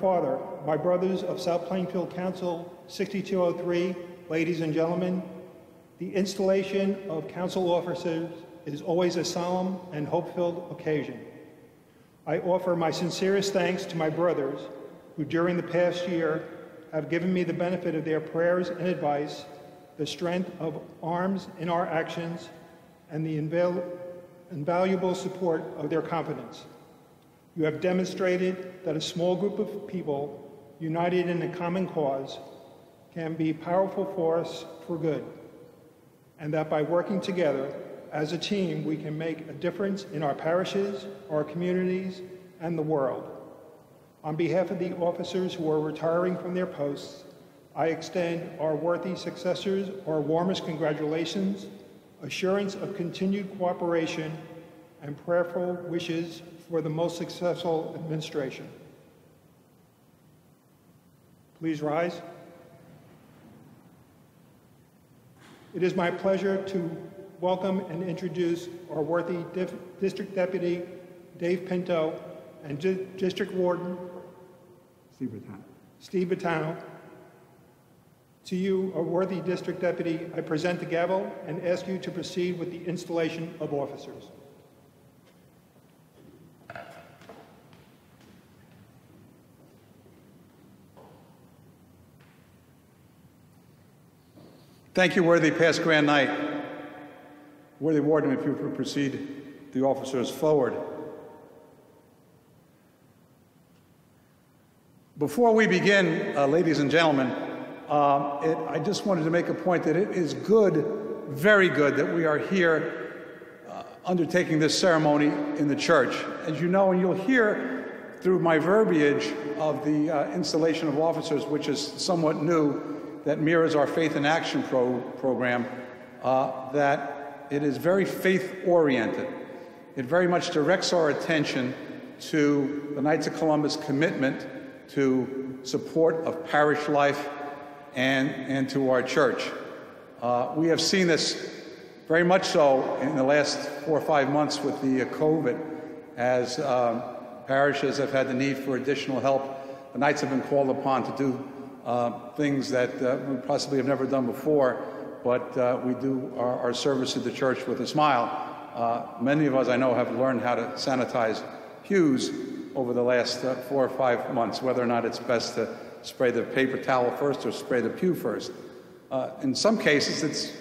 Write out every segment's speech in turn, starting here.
Father, my brothers of South Plainfield Council 6203, ladies and gentlemen, the installation of council officers is always a solemn and hope-filled occasion. I offer my sincerest thanks to my brothers who during the past year have given me the benefit of their prayers and advice, the strength of arms in our actions, and the invaluable support of their confidence. You have demonstrated that a small group of people united in a common cause can be powerful force for good, and that by working together as a team, we can make a difference in our parishes, our communities, and the world. On behalf of the officers who are retiring from their posts, I extend our worthy successors our warmest congratulations, assurance of continued cooperation, and prayerful wishes for the most successful administration. Please rise. It is my pleasure to welcome and introduce our worthy District Deputy Dave Pinto and Di- District Warden Steve Bertan. Steve Batano. To you, our worthy District Deputy, I present the gavel and ask you to proceed with the installation of officers. Thank you, worthy past grand Knight. Worthy warden, if you would proceed the officers forward. Before we begin, uh, ladies and gentlemen, um, it, I just wanted to make a point that it is good, very good, that we are here uh, undertaking this ceremony in the church. As you know, and you'll hear through my verbiage of the uh, installation of officers, which is somewhat new, that mirrors our Faith in Action pro- program, uh, that it is very faith oriented. It very much directs our attention to the Knights of Columbus commitment to support of parish life and, and to our church. Uh, we have seen this very much so in the last four or five months with the uh, COVID, as um, parishes have had the need for additional help. The Knights have been called upon to do uh, things that uh, we possibly have never done before, but uh, we do our, our service to the church with a smile. Uh, many of us, I know, have learned how to sanitize pews over the last uh, four or five months, whether or not it's best to spray the paper towel first or spray the pew first. In some cases, it's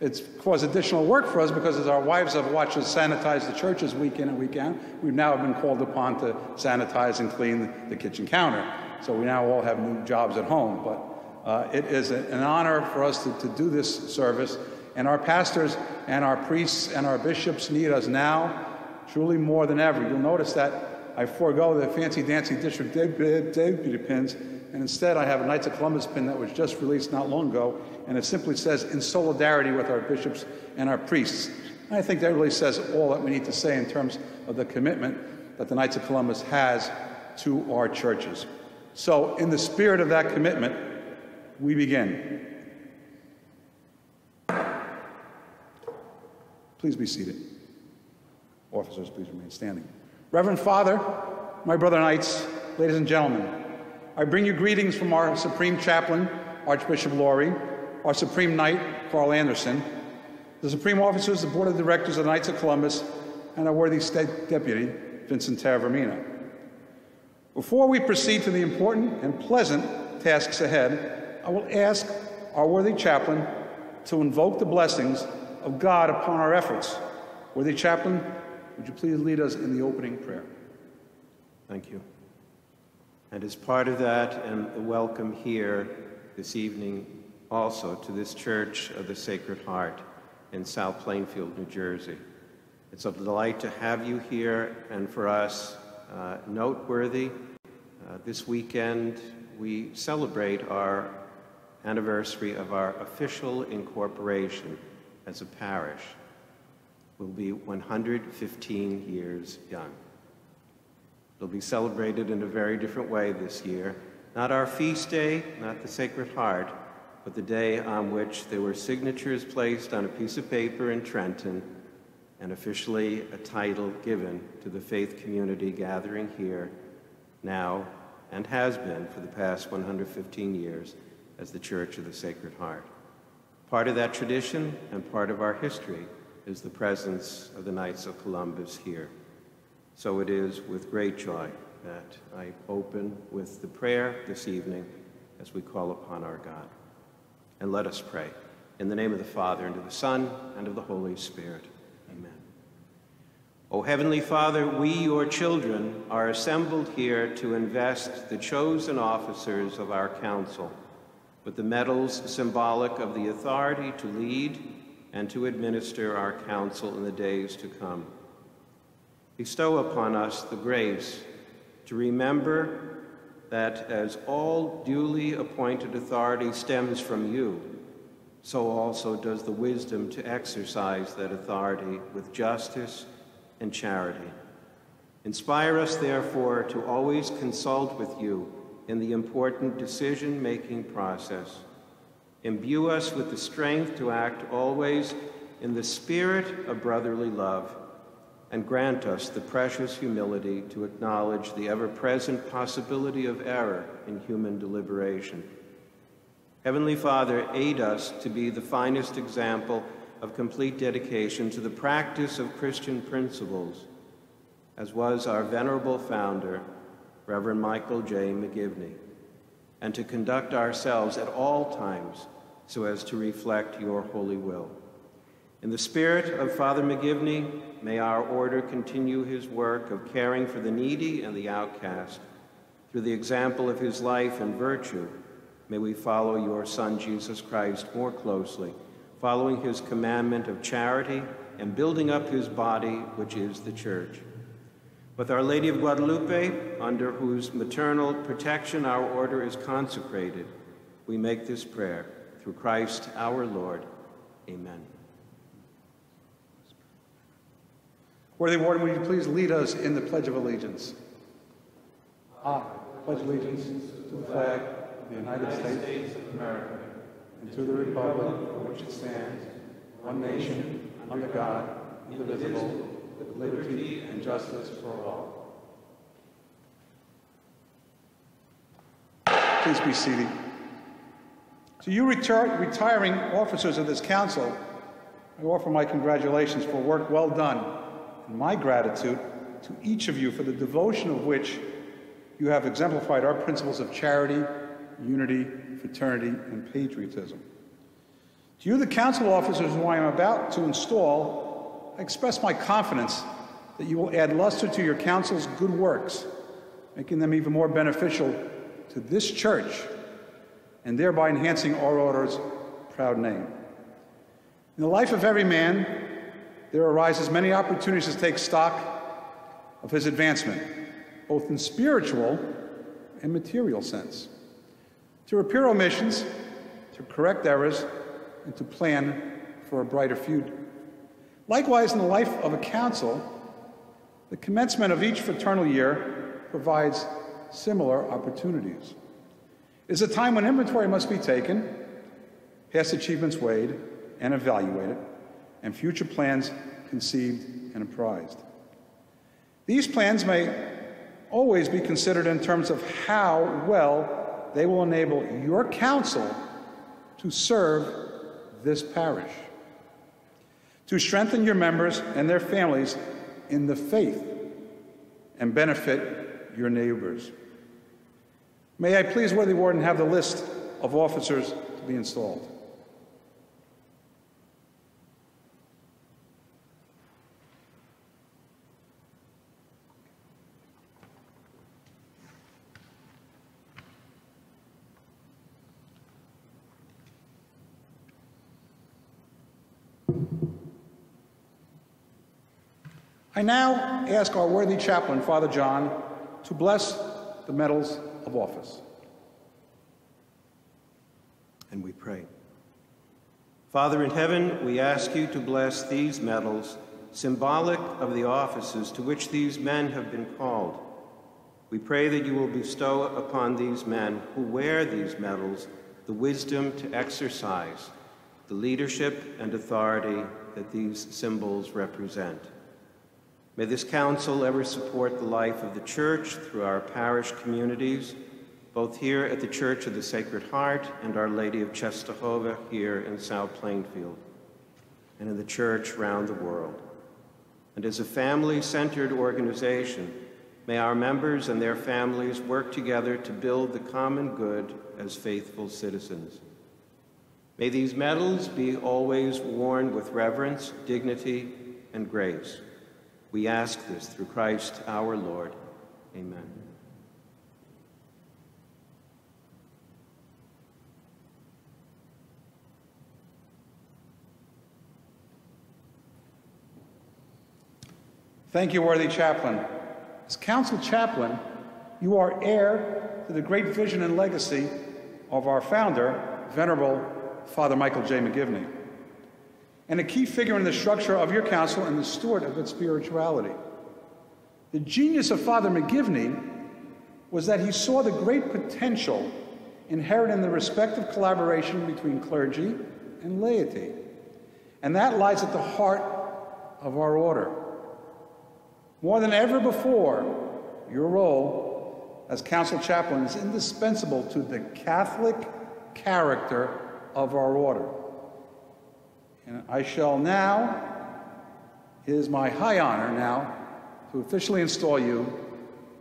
it's caused additional work for us because as our wives have watched us sanitize the churches week in and week out, we've now been called upon to sanitize and clean the kitchen counter. So we now all have new jobs at home. But uh, it is an honor for us to, to do this service. And our pastors and our priests and our bishops need us now truly more than ever. You'll notice that I forego the fancy dancy district deputy pins, and instead I have a Knights of Columbus pin that was just released not long ago, and it simply says, in solidarity with our bishops and our priests. And I think that really says all that we need to say in terms of the commitment that the Knights of Columbus has to our churches. So, in the spirit of that commitment, we begin. Please be seated. Officers, please remain standing. Reverend Father, my brother knights, ladies and gentlemen, I bring you greetings from our Supreme Chaplain, Archbishop Lori, our Supreme Knight, Carl Anderson, the Supreme Officers, the Board of Directors of the Knights of Columbus, and our worthy State Deputy, Vincent Tavermina. Before we proceed to the important and pleasant tasks ahead, I will ask our worthy chaplain to invoke the blessings of God upon our efforts. Worthy chaplain, would you please lead us in the opening prayer? Thank you. And as part of that, and the welcome here this evening also to this Church of the Sacred Heart in South Plainfield, New Jersey. It's a delight to have you here, and for us, uh, noteworthy, uh, this weekend we celebrate our anniversary of our official incorporation as a parish. We'll be 115 years young. It'll be celebrated in a very different way this year. Not our feast day, not the Sacred Heart, but the day on which there were signatures placed on a piece of paper in Trenton and officially a title given to the faith community gathering here now and has been for the past 115 years as the Church of the Sacred Heart. Part of that tradition and part of our history is the presence of the Knights of Columbus here. So it is with great joy that I open with the prayer this evening as we call upon our God. And let us pray. In the name of the Father, and of the Son, and of the Holy Spirit. O Heavenly Father, we, your children, are assembled here to invest the chosen officers of our council with the medals symbolic of the authority to lead and to administer our council in the days to come. Bestow upon us the grace to remember that as all duly appointed authority stems from you, so also does the wisdom to exercise that authority with justice and charity. Inspire us, therefore, to always consult with you in the important decision making process. Imbue us with the strength to act always in the spirit of brotherly love, and grant us the precious humility to acknowledge the ever present possibility of error in human deliberation. Heavenly Father, aid us to be the finest example of complete dedication to the practice of Christian principles, as was our venerable founder, Reverend Michael J. McGivney, and to conduct ourselves at all times so as to reflect your holy will. In the spirit of Father McGivney, may our order continue his work of caring for the needy and the outcast. Through the example of his life and virtue, may we follow your Son, Jesus Christ, more closely, following his commandment of charity and building up his body, which is the church. With Our Lady of Guadalupe, under whose maternal protection our order is consecrated, we make this prayer through Christ our Lord. Amen. Worthy Warden, will you please lead us in the Pledge of Allegiance? I pledge allegiance to the flag of the United States of America and to the republic for which it stands, one nation, under God, indivisible, with liberty and justice for all. Please be seated. To you retir retiring officers of this council, I offer my congratulations for work well done and my gratitude to each of you for the devotion of which you have exemplified our principles of charity, unity, fraternity, and patriotism. To you, the council officers who I am about to install, I express my confidence that you will add luster to your council's good works, making them even more beneficial to this church and thereby enhancing our order's proud name. In the life of every man, there arises many opportunities to take stock of his advancement, both in spiritual and material sense, to repair omissions, to correct errors, and to plan for a brighter future. Likewise, in the life of a council, the commencement of each fraternal year provides similar opportunities. It is a time when inventory must be taken, past achievements weighed and evaluated, and future plans conceived and apprised. These plans may always be considered in terms of how well they will enable your council to serve this parish, to strengthen your members and their families in the faith and benefit your neighbors. May I please, Worthy Warden, have the list of officers to be installed. I now ask our worthy chaplain, Father John, to bless the medals of office. And we pray. Father in heaven, we ask you to bless these medals, symbolic of the offices to which these men have been called. We pray that you will bestow upon these men who wear these medals the wisdom to exercise the leadership and authority that these symbols represent. May this council ever support the life of the church through our parish communities, both here at the Church of the Sacred Heart and Our Lady of Czestochowa here in South Plainfield, and in the church round the world. And as a family-centered organization, may our members and their families work together to build the common good as faithful citizens. May these medals be always worn with reverence, dignity, and grace. We ask this through Christ our Lord. Amen. Thank you, worthy chaplain. As council chaplain, you are heir to the great vision and legacy of our founder, Venerable Father Michael J. McGivney, and a key figure in the structure of your council and the steward of its spirituality. The genius of Father McGivney was that he saw the great potential inherent in the respective collaboration between clergy and laity. And that lies at the heart of our order. More than ever before, your role as council chaplain is indispensable to the Catholic character of our order. And I shall now, it is my high honor now, to officially install you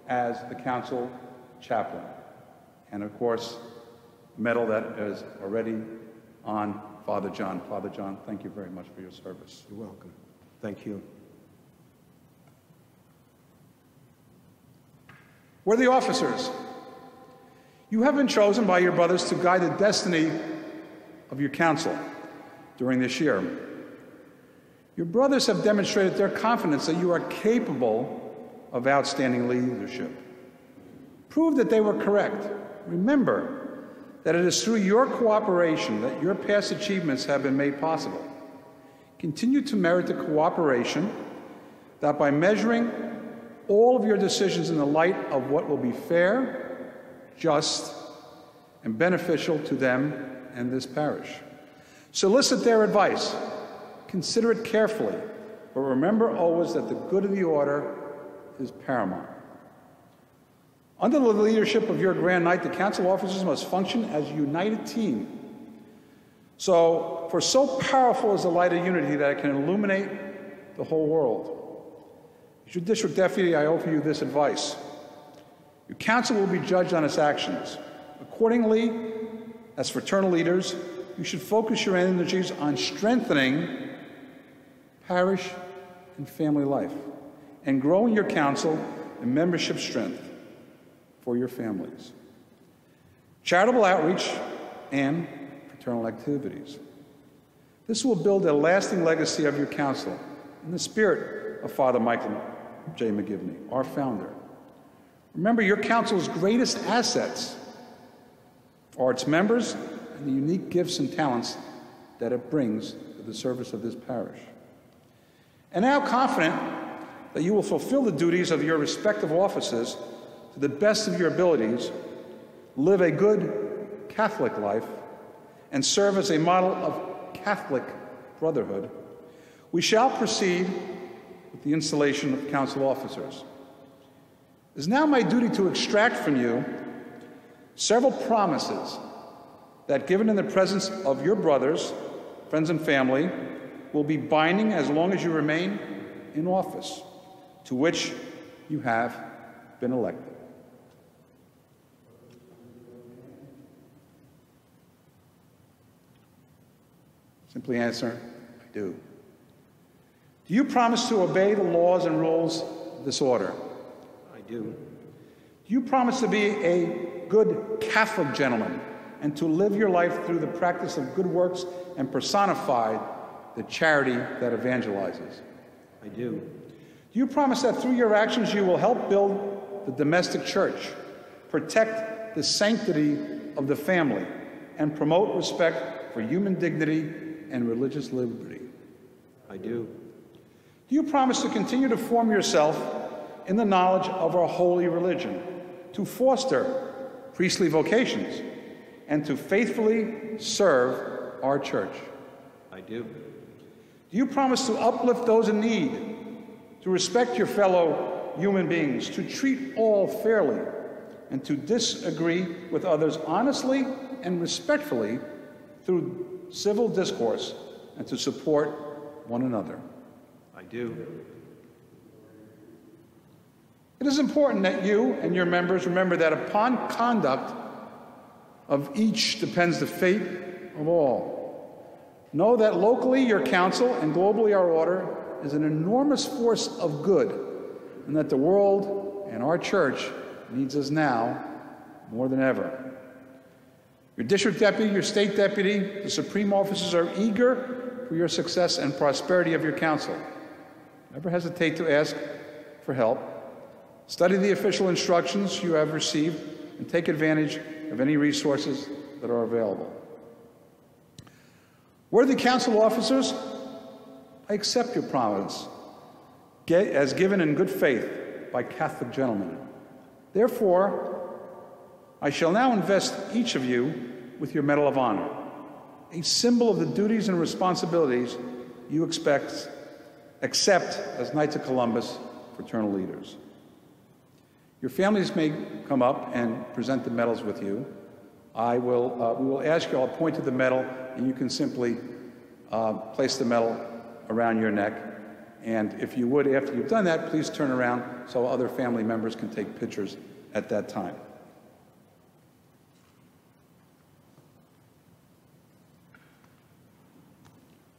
as the council chaplain. And of course, medal that is already on Father John. Father John, thank you very much for your service. You're welcome. Thank you. Worthy officers, you have been chosen by your brothers to guide the destiny of your council during this year. Your brothers have demonstrated their confidence that you are capable of outstanding leadership. Prove that they were correct. Remember that it is through your cooperation that your past achievements have been made possible. Continue to merit the cooperation that by measuring all of your decisions in the light of what will be fair, just, and beneficial to them and this parish. Solicit their advice. Consider it carefully, but remember always that the good of the order is paramount. Under the leadership of your Grand Knight, the council officers must function as a united team. So, for so powerful is the light of unity that it can illuminate the whole world. As your district deputy, I offer you this advice. Your council will be judged on its actions. Accordingly, as fraternal leaders, you should focus your energies on strengthening parish and family life and growing your council and membership strength for your families. Charitable outreach and fraternal activities. This will build a lasting legacy of your council in the spirit of Father Michael J. McGivney, our founder. Remember, your council's greatest assets are its members and the unique gifts and talents that it brings to the service of this parish. And now confident that you will fulfill the duties of your respective offices to the best of your abilities, live a good Catholic life, and serve as a model of Catholic brotherhood, we shall proceed with the installation of council officers. It is now my duty to extract from you several promises that, given in the presence of your brothers, friends, and family, will be binding as long as you remain in office to which you have been elected. Simply answer, I do. Do you promise to obey the laws and rules of this order? I do. Do you promise to be a good Catholic gentleman and to live your life through the practice of good works and personify the charity that evangelizes? I do. Do you promise that through your actions you will help build the domestic church, protect the sanctity of the family, and promote respect for human dignity and religious liberty? I do. Do you promise to continue to form yourself in the knowledge of our holy religion, to foster priestly vocations, and to faithfully serve our church? I do. Do you promise to uplift those in need, to respect your fellow human beings, to treat all fairly, and to disagree with others honestly and respectfully through civil discourse, and to support one another. I do. It is important that you and your members remember that upon conduct of each depends the fate of all. Know that locally your council and globally our order is an enormous force of good, and that the world and our church needs us now more than ever. Your district deputy, your state deputy, the supreme officers are eager for your success and prosperity of your council. Never hesitate to ask for help. Study the official instructions you have received and take advantage of any resources that are available. Worthy council officers, I accept your promise as given in good faith by Catholic gentlemen. Therefore, I shall now invest each of you with your Medal of Honor, a symbol of the duties and responsibilities you expect, accept as Knights of Columbus, fraternal leaders. Your families may come up and present the medals with you. I will, uh, we will ask you, I'll point to the medal, and you can simply uh, place the medal around your neck. And if you would, after you've done that, please turn around so other family members can take pictures at that time.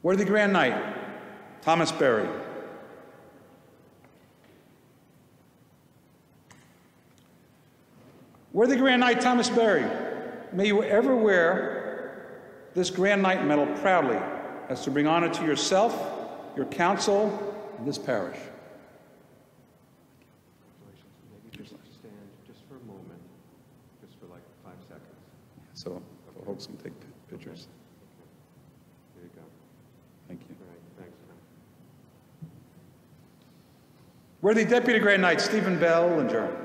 Worthy Grand Knight, Thomas Berry. Worthy Grand Knight Thomas Berry, may you ever wear this Grand Knight medal proudly as to bring honor to yourself, your council, and this parish. Maybe just stand just for a moment, just for like five seconds. So folks can take pictures. There you go. Thank you. All right, thanks. Worthy Deputy Grand Knight Stephen Bellinger.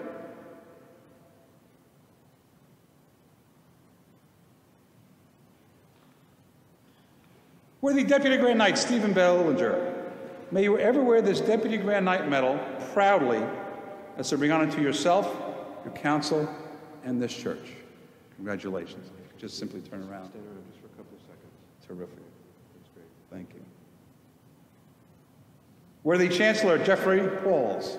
Worthy Deputy Grand Knight Stephen Bellinger, may you ever wear this Deputy Grand Knight medal proudly as to bring honor to yourself, your council, and this church. Congratulations. Just simply turn around. Stand around just for a couple of seconds. Terrific. That's great. Thank you. Worthy Chancellor Jeffrey Pauls.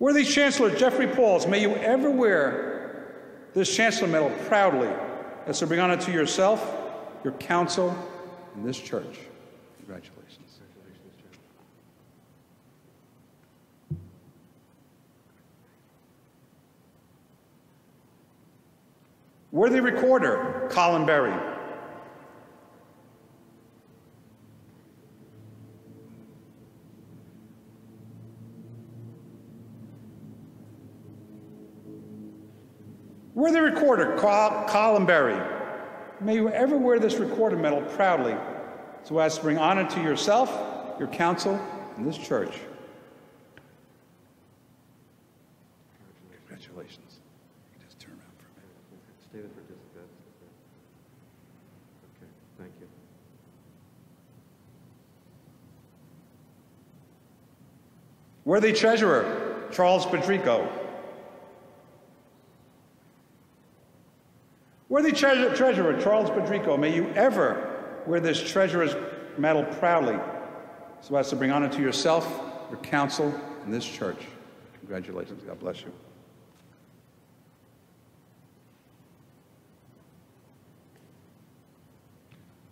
Worthy Chancellor Jeffrey Pauls, may you ever wear this Chancellor Medal proudly as to bring honor to yourself, your council, and this church. Congratulations. Congratulations, Worthy Recorder Colin Berry. Worthy Recorder Col- Colin Berry. May you ever wear this recorder medal proudly so as to bring honor to yourself, your council, and this church. Congratulations. Just turn around for a minute. Stay there for just a bit. Okay, thank you. Worthy Treasurer Charles Pedrico. Worthy Treasurer, Charles Pedrico, may you ever wear this Treasurer's medal proudly so as to bring honor to yourself, your council, and this church. Congratulations. God bless you.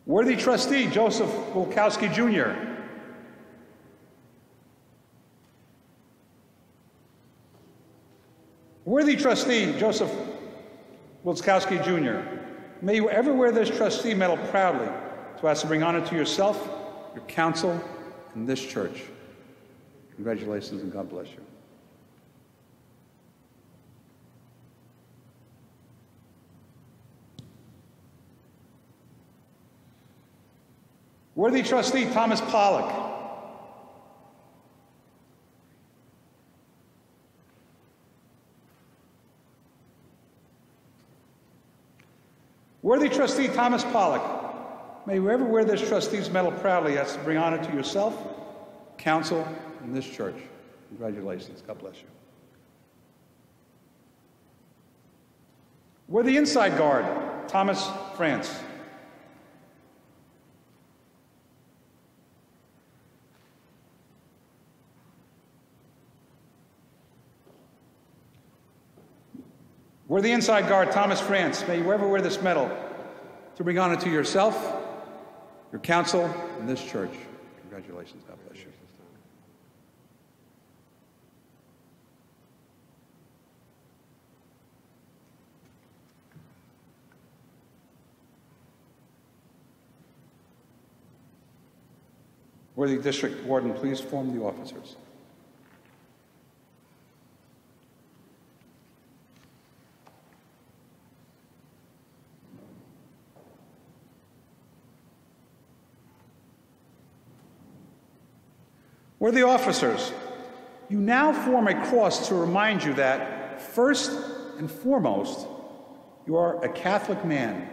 Worthy Trustee Joseph Wilkowski Jr. Worthy Trustee Joseph Wilkowski Jr., may you ever wear this trustee medal proudly so as to bring honor to yourself, your council, and this church. Congratulations and God bless you. Worthy trustee Thomas Pollock. Worthy trustee Thomas Pollock, May you ever wear this trustee's medal proudly as to bring honor to yourself, council, and this church. Congratulations. God bless you. We're the inside guard, Thomas France. We're the inside guard, Thomas France. May you ever wear this medal to bring honor to yourself, your council, and this church. Congratulations. God bless you. Worthy District Warden, please form the officers. Worthy officers, you now form a cross to remind you that, first and foremost, you are a Catholic man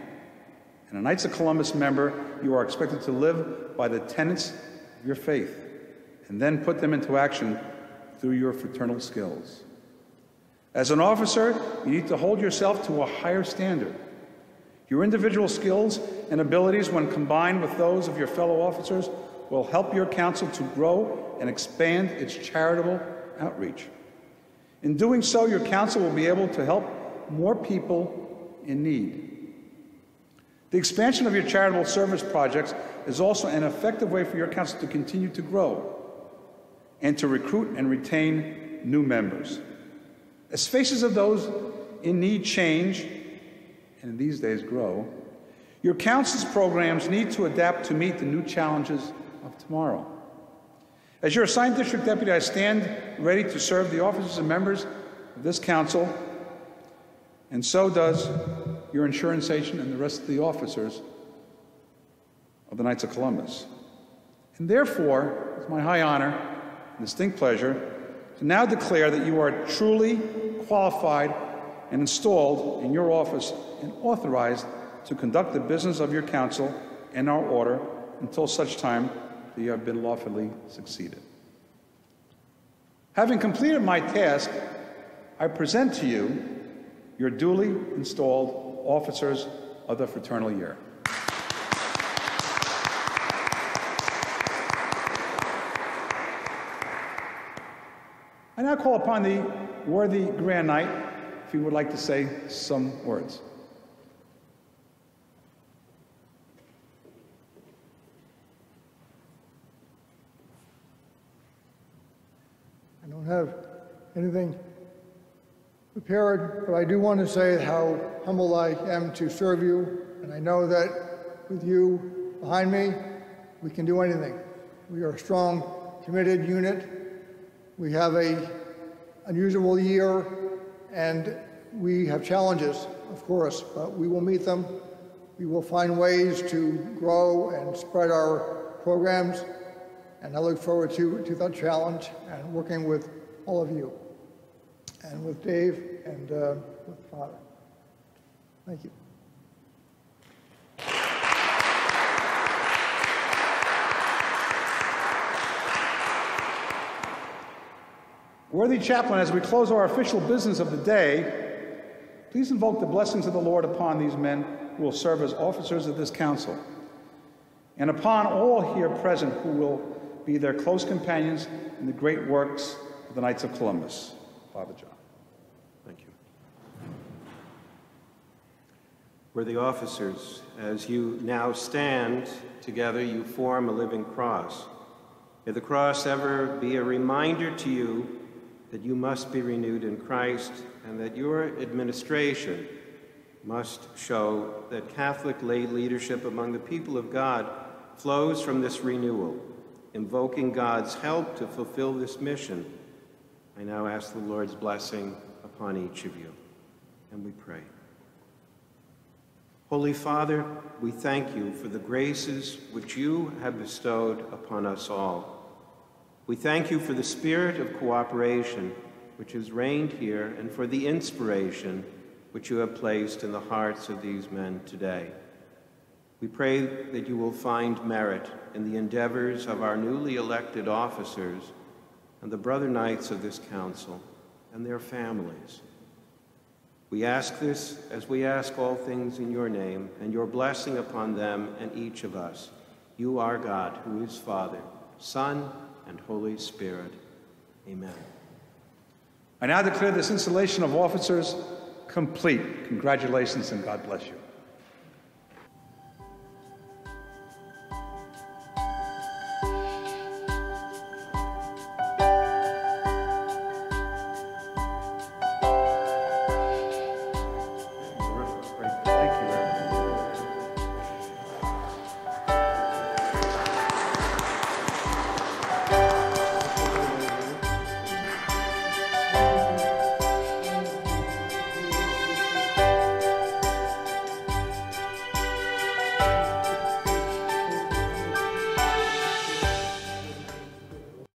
and a Knights of Columbus member. You are expected to live by the tenets of your faith and then put them into action through your fraternal skills. As an officer, you need to hold yourself to a higher standard. Your individual skills and abilities, when combined with those of your fellow officers, will help your council to grow and expand its charitable outreach. In doing so, your council will be able to help more people in need. The expansion of your charitable service projects is also an effective way for your council to continue to grow and to recruit and retain new members. As faces of those in need change, and in these days grow, your council's programs need to adapt to meet the new challenges of tomorrow. As your assigned district deputy, I stand ready to serve the officers and members of this council, and so does your insurance agent and the rest of the officers of the Knights of Columbus. And therefore, it's my high honor and distinct pleasure to now declare that you are truly qualified and installed in your office and authorized to conduct the business of your council and our order until such time that you have been lawfully succeeded. Having completed my task, I present to you your duly installed officers of the fraternal year. I now call upon the worthy Grand Knight if he would like to say some words. Don't have anything prepared, but I do want to say how humble I am to serve you, and I know that with you behind me, we can do anything. We are a strong, committed unit. We have a unusual year, and we have challenges, of course, but we will meet them. We will find ways to grow and spread our programs, and I look forward to, to that challenge and working with all of you, and with Dave and uh, with Father. Thank you. Worthy chaplain, as we close our official business of the day, please invoke the blessings of the Lord upon these men who will serve as officers of this council, and upon all here present who will be their close companions in the great works of the Knights of Columbus. Father John. Thank you. Worthy officers, as you now stand together, you form a living cross. May the cross ever be a reminder to you that you must be renewed in Christ and that your administration must show that Catholic lay leadership among the people of God flows from this renewal, invoking God's help to fulfill this mission. I now ask the Lord's blessing upon each of you, and we pray. Holy Father, we thank you for the graces which you have bestowed upon us all. We thank you for the spirit of cooperation which has reigned here and for the inspiration which you have placed in the hearts of these men today. We pray that you will find merit in the endeavors of our newly elected officers and the brother knights of this council and their families. We ask this as we ask all things in your name and your blessing upon them and each of us. You are God, who is Father, Son, and Holy Spirit. Amen. I now declare this installation of officers complete. Congratulations and God bless you.